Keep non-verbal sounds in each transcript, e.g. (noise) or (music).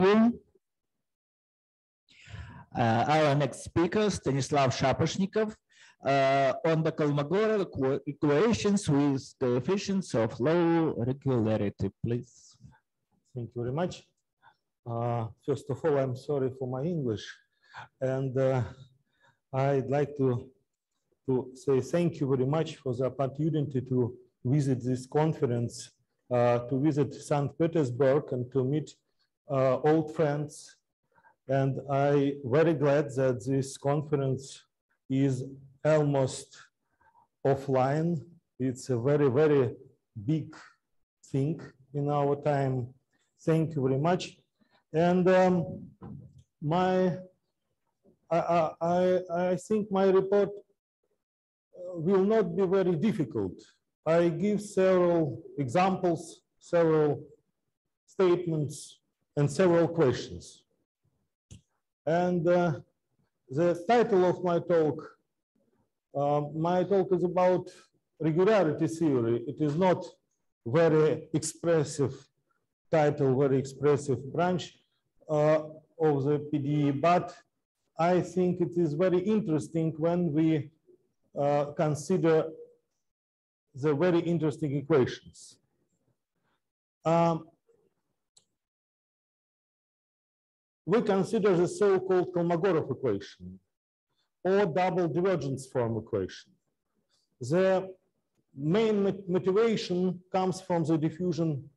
Uh, our next speaker, Stanislav Shaposhnikov, uh, on the Kolmogorov equations with coefficients of low regularity, please. Thank you very much. Uh, First of all, I'm sorry for my English. And uh, I'd like to, to say thank you very much for the opportunity to visit this conference, uh, to visit St. Petersburg and to meet old friends. And I very glad that this conference is almost offline. It's a very, very big thing in our time. Thank you very much. And um, my, I, I, I- I think my report uh, will not be very difficult. I give several examples, several statements, and several questions. And uh, the title of my talk, uh, my talk is about regularity theory. It is not very expressive title, very expressive branch uh, of the PDE, but I think it is very interesting when we uh, consider the very interesting equations. Um, we consider the so-called Kolmogorov equation or double divergence form equation. The main motivation comes from the diffusion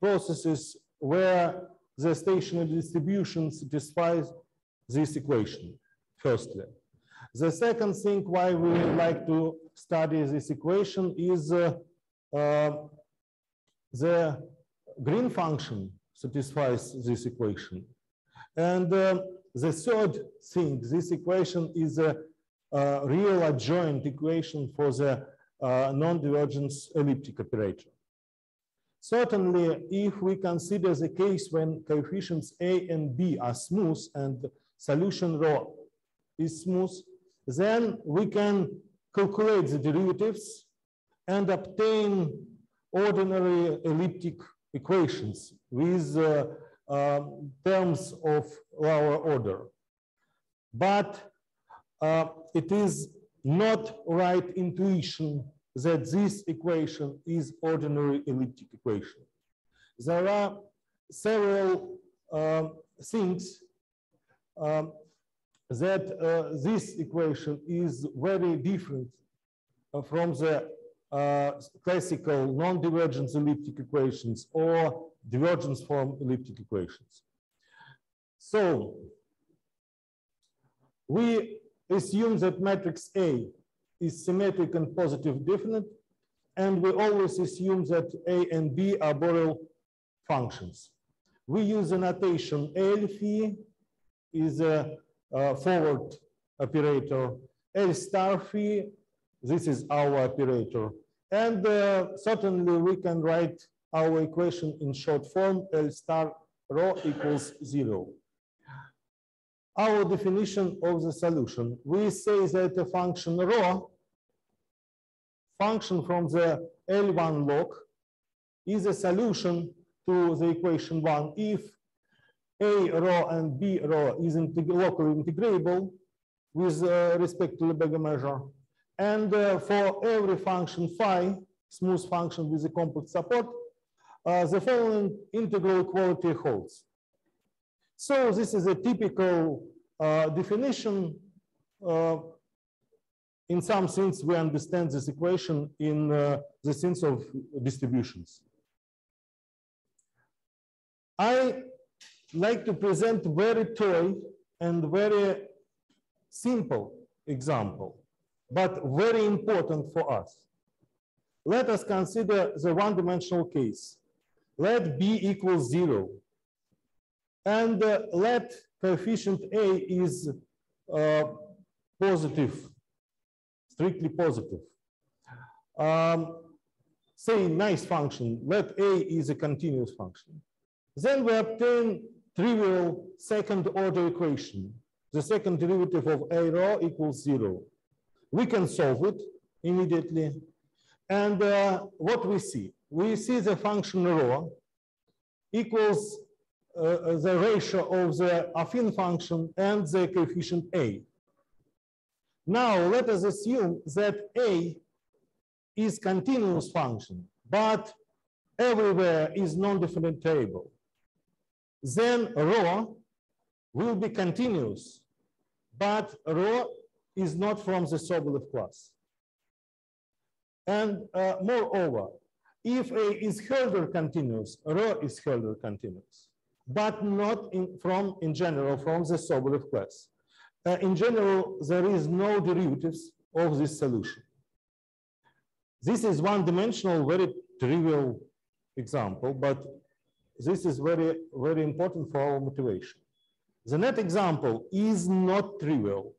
processes where the stationary distribution satisfies this equation, firstly. The second thing why we like to study this equation is uh, uh, the green function satisfies this equation. And uh, the third thing, this equation is a, a real adjoint equation for the uh, non-divergence elliptic operator. Certainly, if we consider the case when coefficients A and B are smooth and solution rho is smooth, then we can calculate the derivatives and obtain ordinary elliptic equations with uh, um, terms of lower order. But uh, it is not right intuition that this equation is ordinary elliptic equation. There are several uh, things um, that uh, this equation is very different uh, from the uh, classical non-divergence elliptic equations or divergence form elliptic equations. So we assume that matrix A is symmetric and positive definite, and we always assume that A and B are Borel functions. We use the notation L phi is a, uh, forward operator, L star phi, this is our operator. And uh, certainly we can write our equation in short form, L star rho equals zero. Our definition of the solution, we say that the function rho, function from the L1 log, is a solution to the equation one if A rho and B rho is integ locally integrable with uh, respect to Lebesgue measure. And uh, for every function phi, smooth function with a compact support, uh, the following integral equality holds. So this is a typical uh, definition. Uh, in some sense, we understand this equation in uh, the sense of distributions. I like to present very toy and very simple example, but very important for us. Let us consider the one-dimensional case. Let b equals zero. And uh, let coefficient a is uh, positive, strictly positive. Um, say nice function, let a is a continuous function. Then we obtain trivial second order equation. The second derivative of a rho equals zero. We can solve it immediately. And uh, what we see? We see the function rho equals uh, the ratio of the affine function and the coefficient A. Now, let us assume that A is continuous function, but everywhere is non-differentiable. Then rho will be continuous, but rho is not from the Sobolev class. And uh, moreover, if A is Hölder continuous, rho is Hölder continuous, but not in, from, in general, from the Sobolev class. Uh, in general, there is no derivatives of this solution. This is one-dimensional, very trivial example, but this is very, very important for our motivation. The net example is not trivial.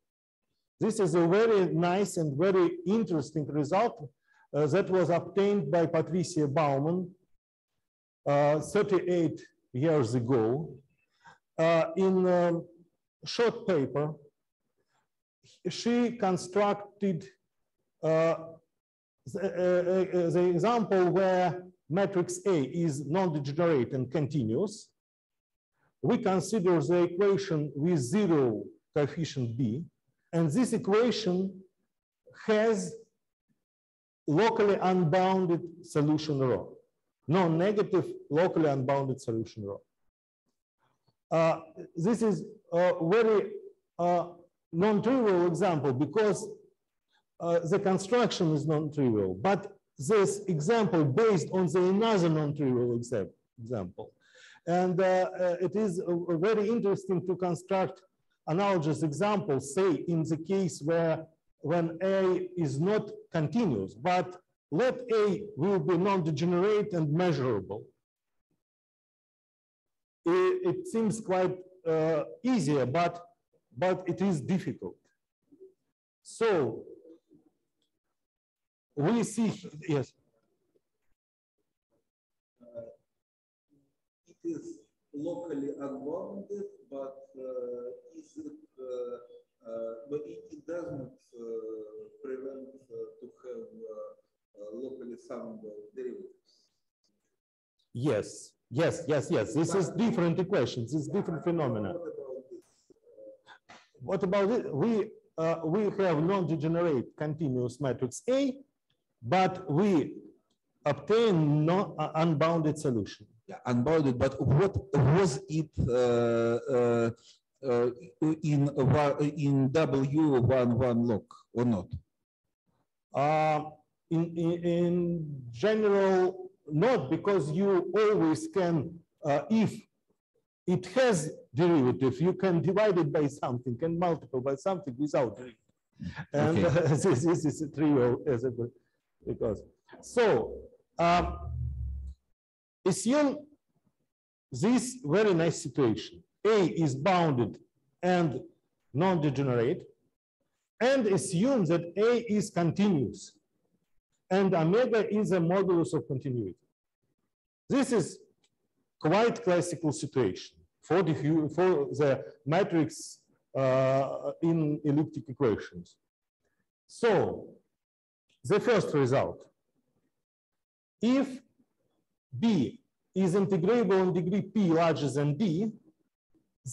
This is a very nice and very interesting result uh, that was obtained by Patricia Bauman uh, 38 years ago uh, in a short paper. She constructed uh, the, uh, uh, the example where matrix A is non-degenerate and continuous. We consider the equation with zero coefficient B, and this equation has locally unbounded solution rho. Non-negative locally unbounded solution rho. Uh, this is a very uh, non-trivial example because uh, the construction is non-trivial, but this example based on the another non-trivial example. And uh, uh, it is uh, very interesting to construct analogous example, say in the case where when A is not continuous, but let A will be non-degenerate and measurable. It, it seems quite uh, easier, but, but it is difficult. So we see, yes. it is locally unbounded, but uh, is it, uh, uh, but it, it doesn't uh, prevent uh, to have uh, locally sound derivatives. Yes, yes, yes, yes. This is different equations. This is different phenomena. What about this? What about it? We, uh, we have non-degenerate continuous matrix A, but we obtain no uh, unbounded solution. Unbounded, but what was it uh, uh, uh, in in W11 log or not? Uh, in, in, in general, not because you always can, uh, if it has derivative, you can divide it by something and multiply by something without derivative. And Okay. (laughs) uh, this, this is a trivial as it were, because, so, um, assume this very nice situation. A is bounded and non-degenerate, and assume that A is continuous and omega is a modulus of continuity. This is quite classical situation for the, for the matrix uh, in elliptic equations. So the first result, if B is integrable in degree P larger than D,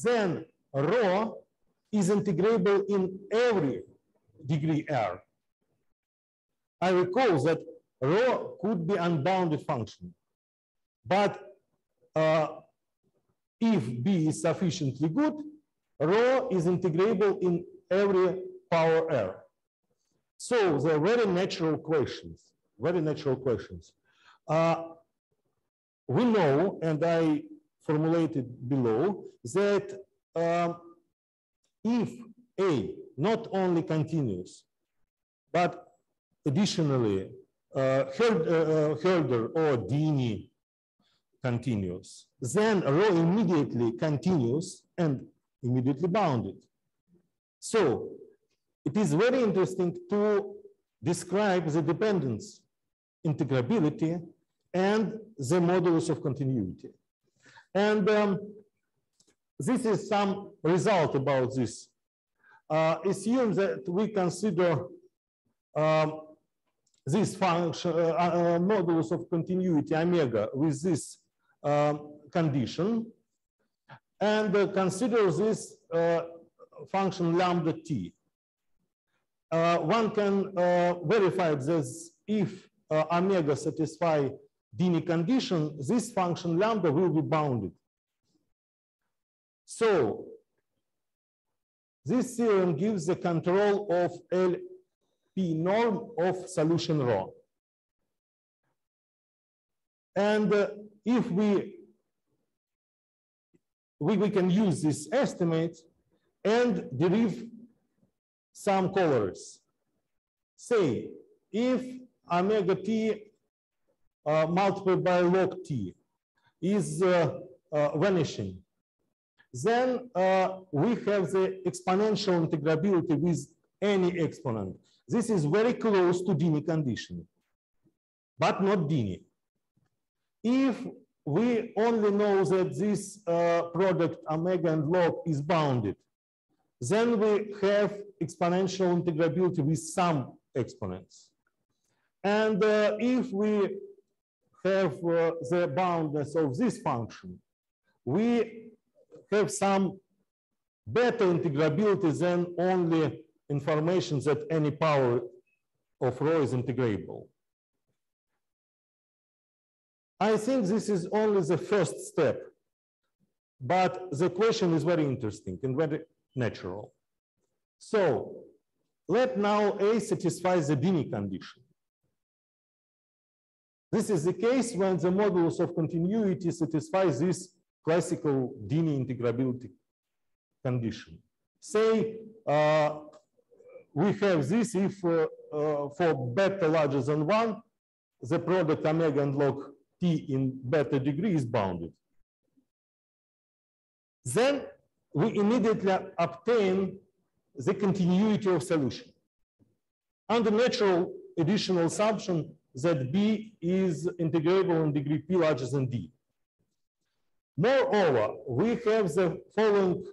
then rho is integrable in every degree R. I recall that rho could be unbounded function, but uh, if B is sufficiently good, rho is integrable in every power R. So they're very natural questions, very natural questions. Uh, we know, and I formulated below, that um, if A not only continuous, but additionally uh, uh, uh, Hölder or Dini continuous, then rho immediately continuous and immediately bounded. So it is very interesting to describe the dependence, integrability, and the modulus of continuity. And um, this is some result about this. Uh, assume that we consider um, this function, uh, uh, modulus of continuity omega with this um, condition. and uh, consider this uh, function lambda t. Uh, one can uh, verify this if uh, omega satisfy Dini condition, this function lambda will be bounded. So this theorem gives the control of LP norm of solution rho. And uh, if we, we, we can use this estimate and derive some corollaries. Say, if omega t multiplied by log t is uh, uh, vanishing, then uh, we have the exponential integrability with any exponent. This is very close to Dini condition, but not Dini. If we only know that this uh, product omega and log is bounded, then we have exponential integrability with some exponents. And uh, if we have uh, the boundness of this function, we have some better integrability than only information that any power of rho is integrable. I think this is only the first step, but the question is very interesting and very natural. So let now A satisfies the Dini condition. This is the case when the modulus of continuity satisfies this classical Dini integrability condition. Say uh, we have this if uh, uh, for beta larger than one, the product omega and log t in beta degree is bounded. Then we immediately obtain the continuity of solution. Under natural additional assumption that B is integrable in degree P larger than D. Moreover, we have the following,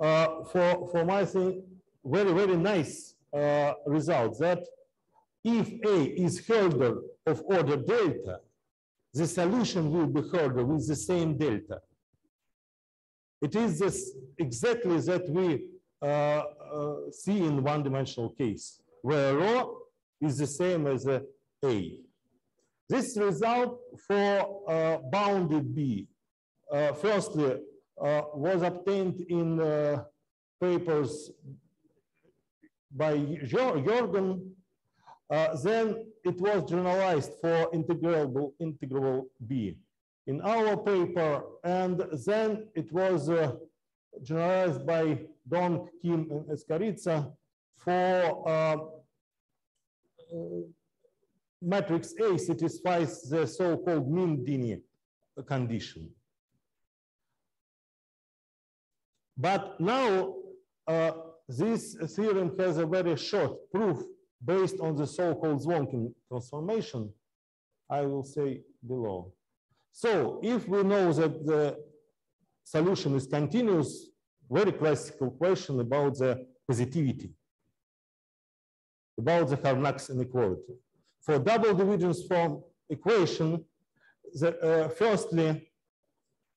uh, for, for my thing, very, very nice uh, result that if A is Hölder of order delta, the solution will be Hölder with the same delta. It is this exactly that we uh, uh, see in one-dimensional case, where rho is the same as a, a. This result for uh, bounded B uh, firstly, uh, was obtained in uh, papers by Sjögren. then it was generalized for integrable, integrable B in our paper, and then it was generalized by Dong, Kim, and Escauriaza for uh, matrix A satisfies the so-called mean Dini condition. But now uh, this theorem has a very short proof based on the so-called Zvonkin transformation. I will say below. So if we know that the solution is continuous, very classical question about the positivity, about the Harnack's inequality. For double divisions form equation, the, uh, firstly,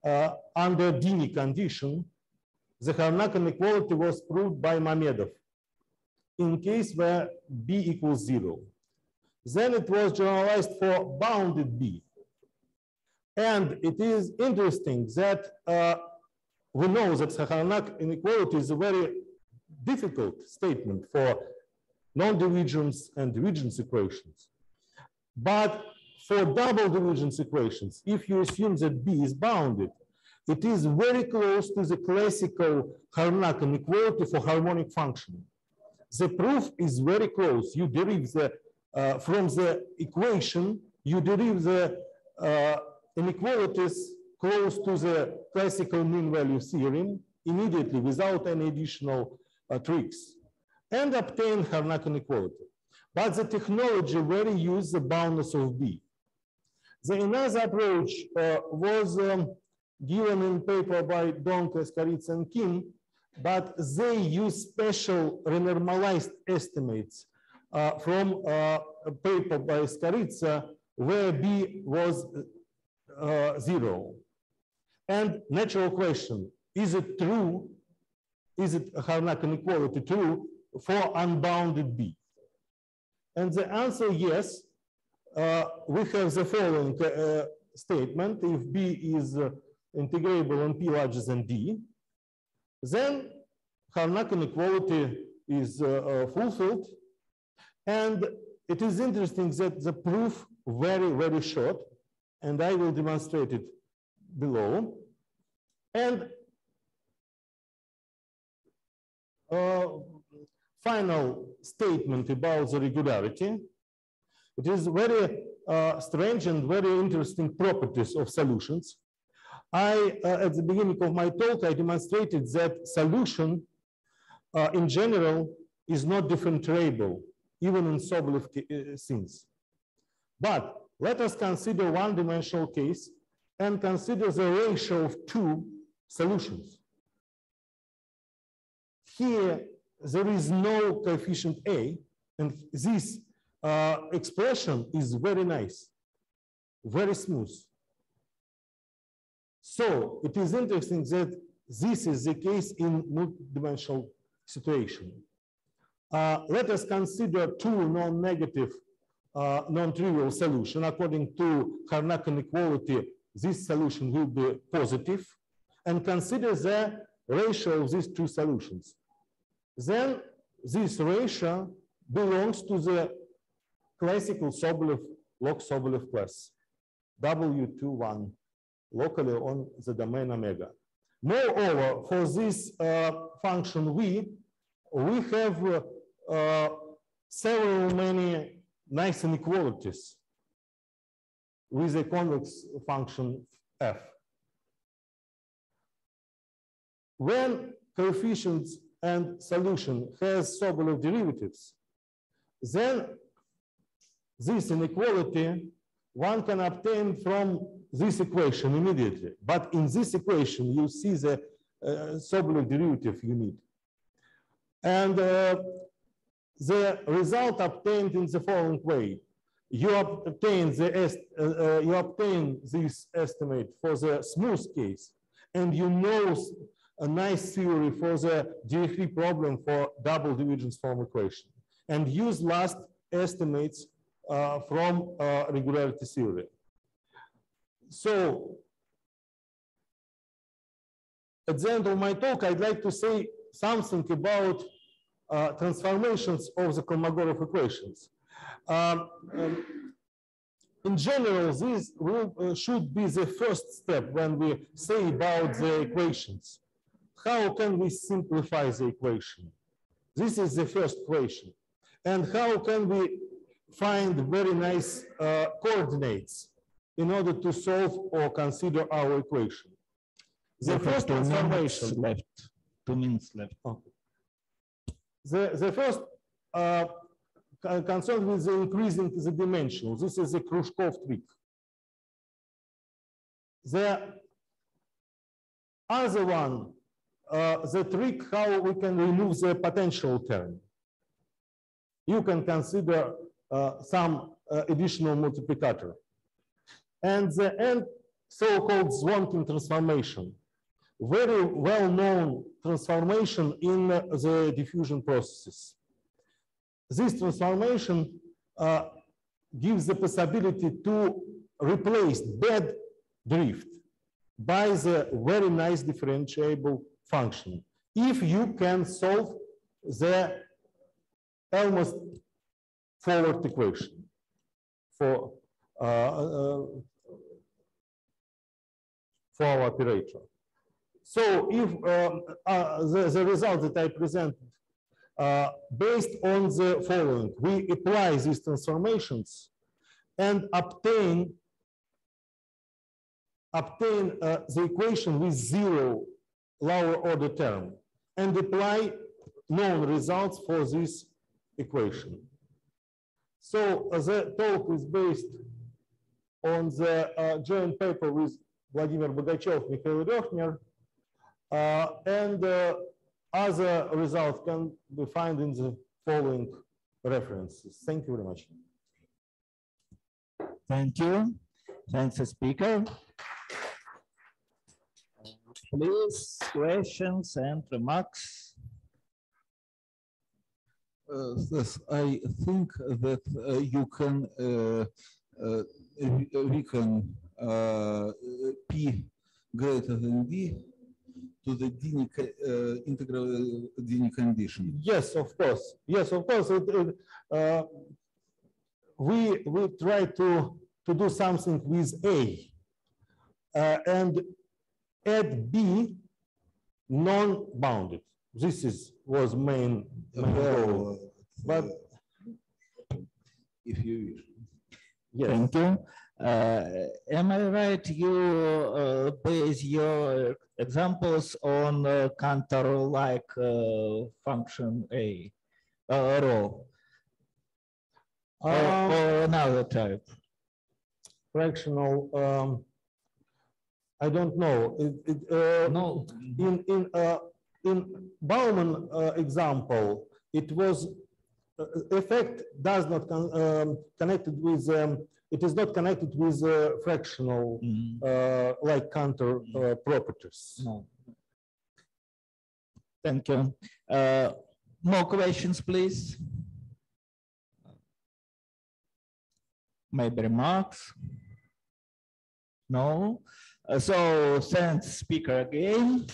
uh, under Dini condition, the Harnack inequality was proved by Mamedov in case where B equals zero. Then it was generalized for bounded B. And it is interesting that uh, we know that Harnack inequality is a very difficult statement for non-divergence and divergence equations. But for double divergence equations, if you assume that B is bounded, it is very close to the classical Harnack inequality for harmonic function. The proof is very close. You derive the, uh, from the equation, you derive the uh, inequalities close to the classical mean value theorem immediately without any additional uh, tricks and obtain Harnack inequality. But the technology very use the boundness of B. The another approach uh, was um, given in paper by Dong, Escauriaza, and Kim, but they use special renormalized estimates uh, from uh, a paper by Escauriaza where B was uh, zero. And natural question, is it true? Is it Harnack inequality true for unbounded B? And the answer yes. Uh, we have the following uh, statement. If B is uh, integrable on P larger than D, then Harnack inequality is uh, uh, fulfilled. And it is interesting that the proof very, very short, and I will demonstrate it below. And uh, final statement about the regularity. It is very uh, strange and very interesting properties of solutions. I, uh, at the beginning of my talk, I demonstrated that solution uh, in general is not differentiable, even in Sobolev uh, things. But let us consider one-dimensional case and consider the ratio of two solutions. Here, there is no coefficient A, and this uh, expression is very nice, very smooth. So it is interesting that this is the case in multidimensional situation. Uh, let us consider two non-negative, uh, non-trivial solution. According to Harnack inequality, this solution will be positive, and consider the ratio of these two solutions. Then this ratio belongs to the classical Sobolev, log Sobolev class, W21, locally on the domain omega. Moreover, for this uh, function v, we have uh, several many nice inequalities with a convex function f. When coefficients and solution has Sobolev derivatives, then this inequality one can obtain from this equation immediately. But in this equation, you see the uh, Sobolev derivative you need. And uh, the result obtained in the following way. You obtain, the uh, uh, you obtain this estimate for the smooth case, and you know a nice theory for the Dirichlet problem for double divergence form equation, and use last estimates uh, from uh, regularity theory. So at the end of my talk, I'd like to say something about uh, transformations of the Kolmogorov equations. Um, um, in general, this will, uh, should be the first step when we say about the equations. How can we simplify the equation? This is the first question. And how can we find very nice uh, coordinates in order to solve or consider our equation? The first transformation left, two minutes left. Okay. The, the first uh, concerned with the increasing the dimension. This is the Khrushchev trick. The other one, uh, the trick how we can remove the potential term. You can consider uh, some uh, additional multiplicator. And the end so-called Zvonkin transformation very well-known transformation in the diffusion processes. This transformation uh, gives the possibility to replace bad drift by the very nice differentiable function. If you can solve the almost forward equation for, uh, uh, for our operator. So if uh, uh, the, the result that I presented uh, based on the following, we apply these transformations and obtain obtain uh, the equation with zero lower order term and apply known results for this equation. So uh, the talk is based on the uh, joint paper with Vladimir Bogachev, Mikhail Röckner, uh, and uh, other results can be found in the following references. Thank you very much. Thank you. Thanks, speaker. Please, questions and remarks? Uh, Yes, I think that uh, you can, uh, uh, we we can uh, P greater than d to the Dini uh, integral Dini condition. Yes, of course. Yes, of course. It, it, uh, we we try to to do something with A uh, and add B non-bounded. This is was main, main goal. Well, But If you wish. yes, Thank you. Uh, Am I right, you uh, base your examples on uh, Cantor-like uh, function A, uh, rho, or Um, or another type? fractional. Um, I don't know. It, it, uh, No, in in uh, in Bauman uh, example, it was uh, effect does not con- um, connected with um, it is not connected with uh, fractional Mm, uh, like Cantor uh, properties. no. Thank you. Uh, More questions, please? Maybe remarks? No? Uh, So thanks speaker again.